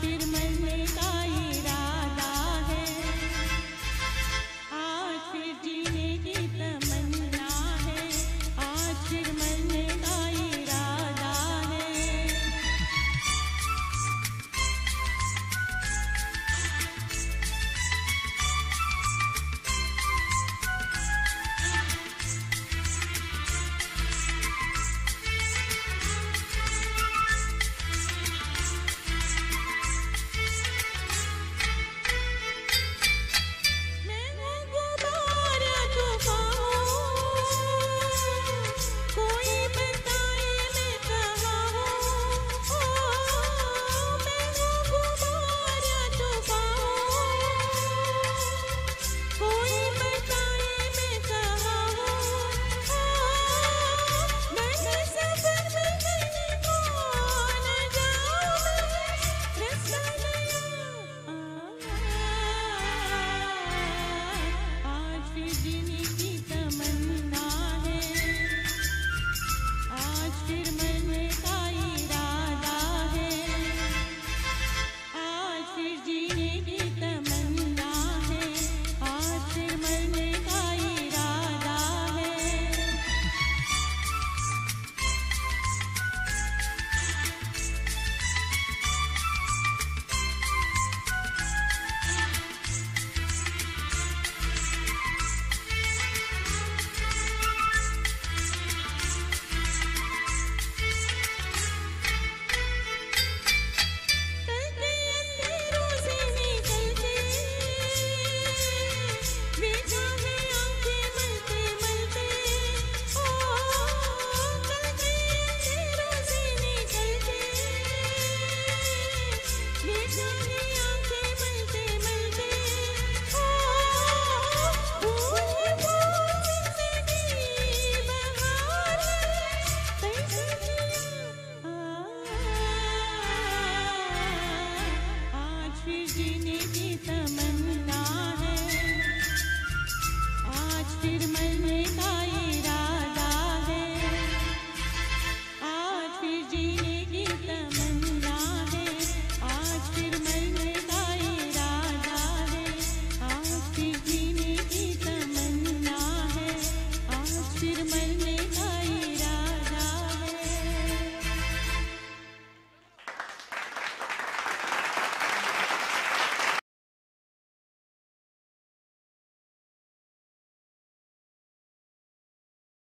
फिर मन में का